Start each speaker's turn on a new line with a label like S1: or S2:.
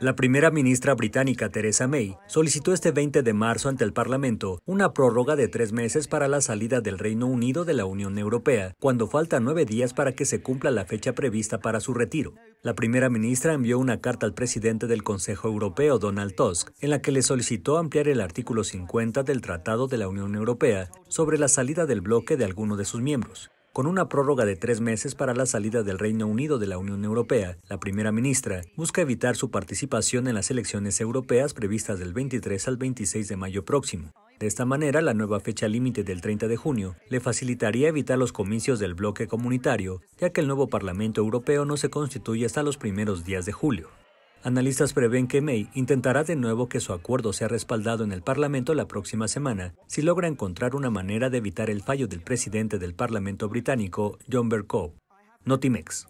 S1: La primera ministra británica Theresa May solicitó este 20 de marzo ante el Parlamento una prórroga de tres meses para la salida del Reino Unido de la Unión Europea, cuando faltan nueve días para que se cumpla la fecha prevista para su retiro. La primera ministra envió una carta al presidente del Consejo Europeo, Donald Tusk, en la que le solicitó ampliar el artículo 50 del Tratado de la Unión Europea sobre la salida del bloque de alguno de sus miembros. Con una prórroga de tres meses para la salida del Reino Unido de la Unión Europea, la primera ministra busca evitar su participación en las elecciones europeas previstas del 23 al 26 de mayo próximo. De esta manera, la nueva fecha límite del 30 de junio le facilitaría evitar los comicios del bloque comunitario, ya que el nuevo Parlamento Europeo no se constituye hasta los primeros días de julio. Analistas prevén que May intentará de nuevo que su acuerdo sea respaldado en el Parlamento la próxima semana si logra encontrar una manera de evitar el fallo del presidente del Parlamento británico, John Bercow. Notimex.